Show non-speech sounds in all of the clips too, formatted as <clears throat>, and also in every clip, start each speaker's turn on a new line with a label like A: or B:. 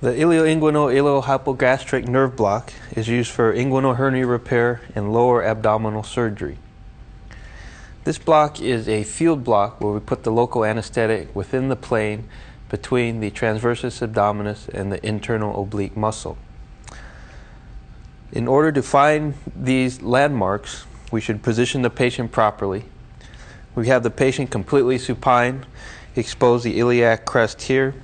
A: The ilioinguinal iliohypogastric nerve block is used for inguinal hernia repair and lower abdominal surgery. This block is a field block where we put the local anesthetic within the plane between the transversus abdominis and the internal oblique muscle. In order to find these landmarks, we should position the patient properly. We have the patient completely supine, expose the iliac crest here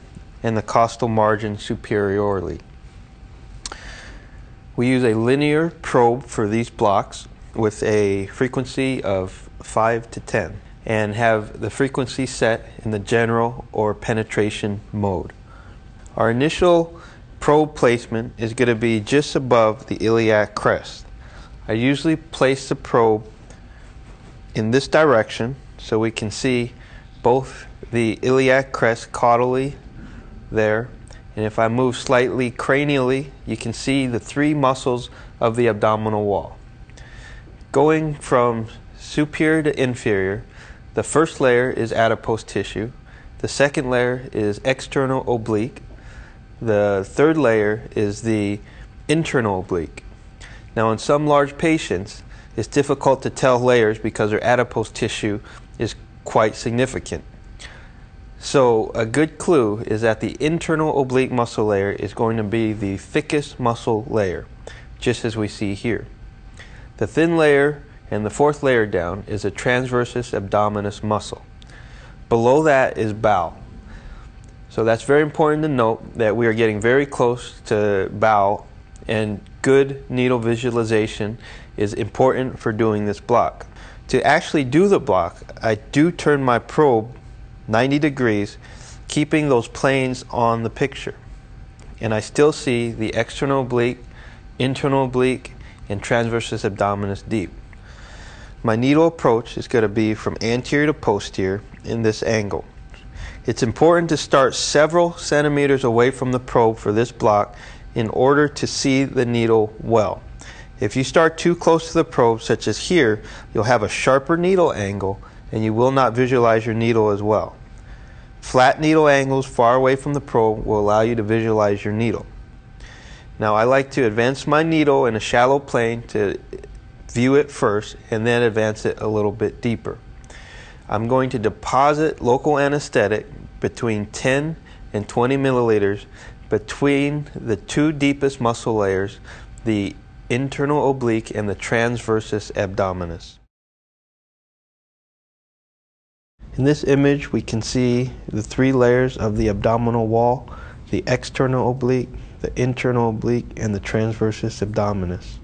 A: and the costal margin superiorly. We use a linear probe for these blocks with a frequency of 5 to 10 and have the frequency set in the general or penetration mode. Our initial probe placement is going to be just above the iliac crest. I usually place the probe in this direction so we can see both the iliac crest caudally there. And if I move slightly cranially, you can see the three muscles of the abdominal wall. Going from superior to inferior, the first layer is adipose tissue. The second layer is external oblique. The third layer is the internal oblique. Now, in some large patients, it's difficult to tell layers because their adipose tissue is quite significant. So a good clue is that the internal oblique muscle layer is going to be the thickest muscle layer, just as we see here. The thin layer and the fourth layer down is a transversus abdominis muscle. Below that is bowel. So that's very important to note that we are getting very close to bowel and good needle visualization is important for doing this block. To actually do the block, I do turn my probe 90 degrees, keeping those planes on the picture. And I still see the external oblique, internal oblique, and transversus abdominis deep. My needle approach is going to be from anterior to posterior in this angle. It's important to start several centimeters away from the probe for this block in order to see the needle well. If you start too close to the probe, such as here, you'll have a sharper needle angle and you will not visualize your needle as well. Flat needle angles far away from the probe will allow you to visualize your needle. Now I like to advance my needle in a shallow plane to view it first and then advance it a little bit deeper. I'm going to deposit local anesthetic between 10 and 20 milliliters between the two deepest muscle layers, the internal oblique and the transversus abdominis. In this image, we can see the three layers of the abdominal wall, the external oblique, the internal oblique, and the transversus abdominis.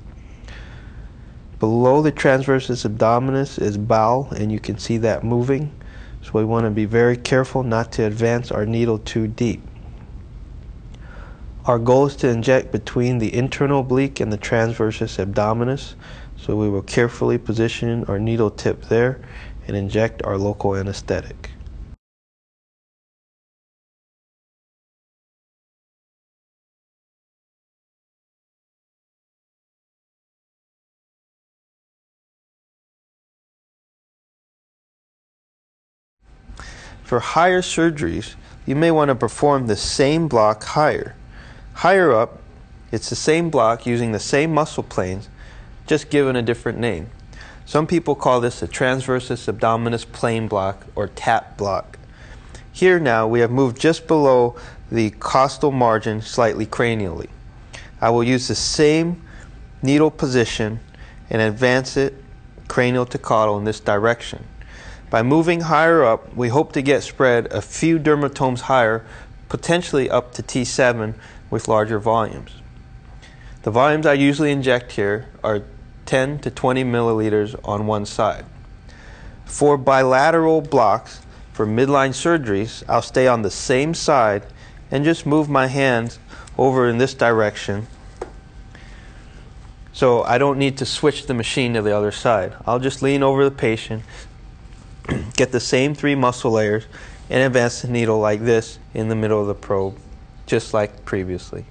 A: Below the transversus abdominis is bowel, and you can see that moving. So we want to be very careful not to advance our needle too deep. Our goal is to inject between the internal oblique and the transversus abdominis. So we will carefully position our needle tip there and inject our local anesthetic. For higher surgeries, you may want to perform the same block higher. Higher up, it's the same block using the same muscle planes, just given a different name. Some people call this a transversus abdominis plane block or TAP block. Here now we have moved just below the costal margin slightly cranially. I will use the same needle position and advance it cranial to caudal in this direction. By moving higher up, we hope to get spread a few dermatomes higher, potentially up to T7 with larger volumes. The volumes I usually inject here are 10 to 20 milliliters on one side. For bilateral blocks, for midline surgeries, I'll stay on the same side and just move my hands over in this direction so I don't need to switch the machine to the other side. I'll just lean over the patient, <clears throat> get the same three muscle layers, and advance the needle like this in the middle of the probe, just like previously.